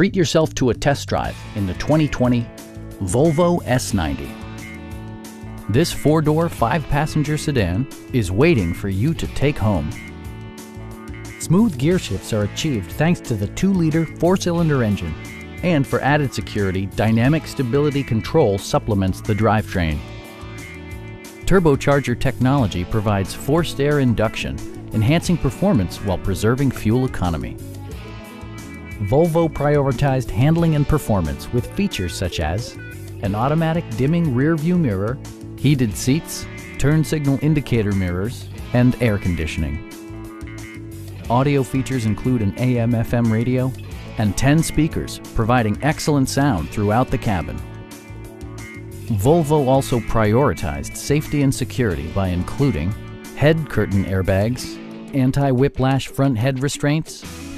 Treat yourself to a test drive in the 2020 Volvo S90. This four-door, five-passenger sedan is waiting for you to take home. Smooth gear shifts are achieved thanks to the 2-liter four-cylinder engine. And for added security, Dynamic Stability Control supplements the drivetrain. Turbocharger technology provides forced air induction, enhancing performance while preserving fuel economy. Volvo prioritized handling and performance with features such as an automatic dimming rear view mirror, heated seats, turn signal indicator mirrors, and air conditioning. Audio features include an AM FM radio and 10 speakers, providing excellent sound throughout the cabin. Volvo also prioritized safety and security by including head curtain airbags, anti-whiplash front head restraints,